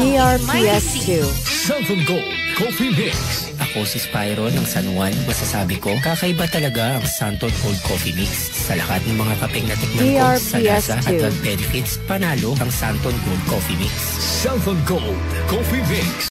PRPS2. Southern Gold Coffee Mix. Ako si Spyro ng San Juan. Masasabi ko, kakaiba talaga ang Santon Cold Coffee Mix. Sa lahat ng mga kapeng na tikman ko sa lasa at health benefits, panalo ang Santon Gold Coffee Mix. Southern Gold Coffee Mix.